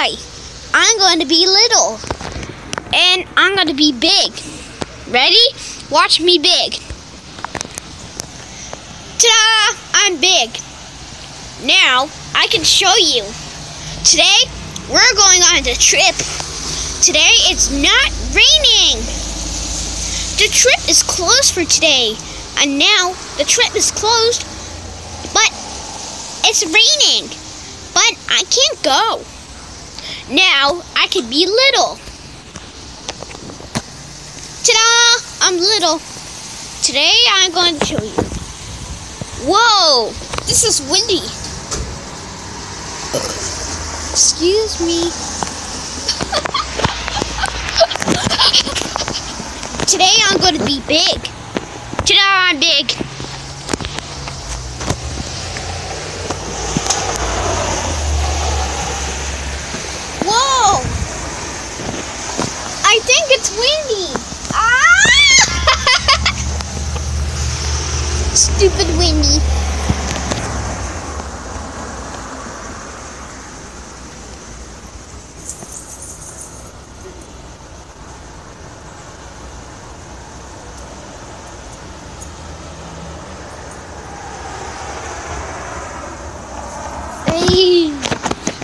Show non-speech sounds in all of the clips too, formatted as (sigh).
I'm going to be little. And I'm going to be big. Ready? Watch me big. Ta-da! I'm big. Now, I can show you. Today, we're going on a trip. Today, it's not raining. The trip is closed for today. And now, the trip is closed, but it's raining. But I can't go. Now, I can be little. Ta-da! I'm little. Today, I'm going to show you. Whoa! This is windy. Excuse me. (laughs) Today I'm going to be big. Today I'm big. Whoa! I think it's windy. Ah! (laughs) Stupid windy.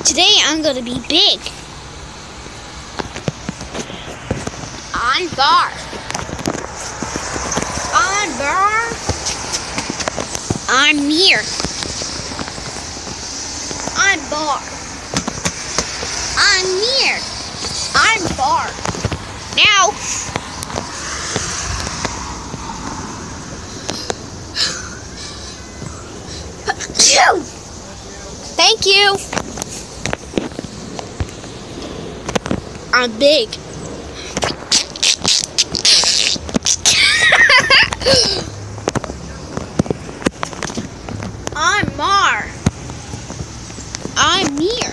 Today I'm gonna be big. On bar. On bar. On mirror. On bar. On mirror. On bar. Now. Thank you. I'm big. I'm Mar. I'm near.